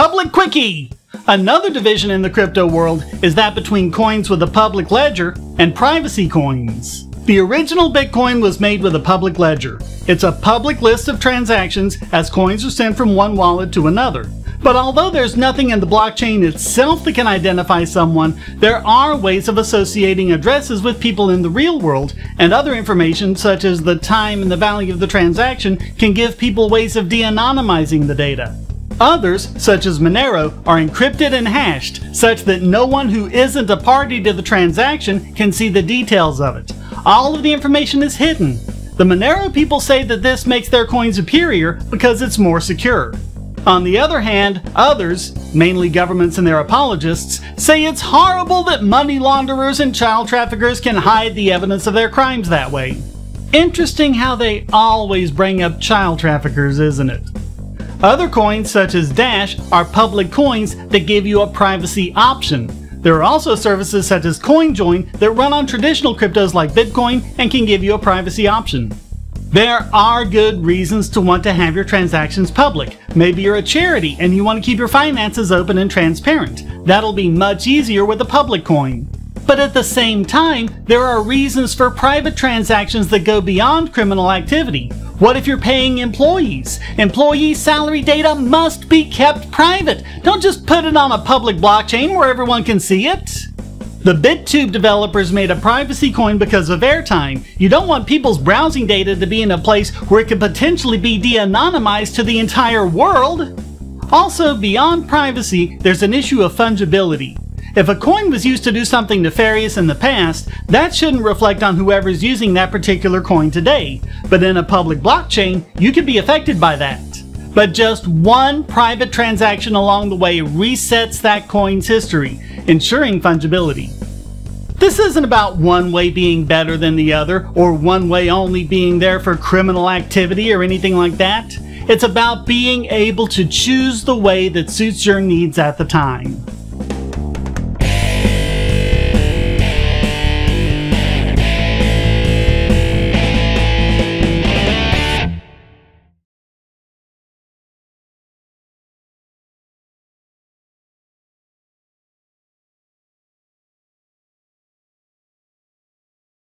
Public Quickie! Another division in the crypto world is that between coins with a public ledger and privacy coins. The original Bitcoin was made with a public ledger. It's a public list of transactions as coins are sent from one wallet to another. But although there's nothing in the blockchain itself that can identify someone, there are ways of associating addresses with people in the real world, and other information such as the time and the value of the transaction can give people ways of de-anonymizing the data. Others, such as Monero, are encrypted and hashed, such that no one who isn't a party to the transaction can see the details of it all of the information is hidden. The Monero people say that this makes their coin superior because it's more secure. On the other hand, others, mainly governments and their apologists, say it's horrible that money launderers and child traffickers can hide the evidence of their crimes that way. Interesting how they always bring up child traffickers, isn't it? Other coins, such as Dash, are public coins that give you a privacy option. There are also services such as CoinJoin that run on traditional cryptos like Bitcoin and can give you a privacy option. There are good reasons to want to have your transactions public. Maybe you're a charity and you want to keep your finances open and transparent. That'll be much easier with a public coin. But at the same time, there are reasons for private transactions that go beyond criminal activity. What if you're paying employees? Employee salary data must be kept private. Don't just put it on a public blockchain where everyone can see it. The BitTube developers made a privacy coin because of airtime. You don't want people's browsing data to be in a place where it could potentially be de-anonymized to the entire world. Also, beyond privacy, there's an issue of fungibility. If a coin was used to do something nefarious in the past, that shouldn't reflect on whoever's using that particular coin today. But in a public blockchain, you could be affected by that. But just one private transaction along the way resets that coin's history, ensuring fungibility. This isn't about one way being better than the other, or one way only being there for criminal activity or anything like that. It's about being able to choose the way that suits your needs at the time.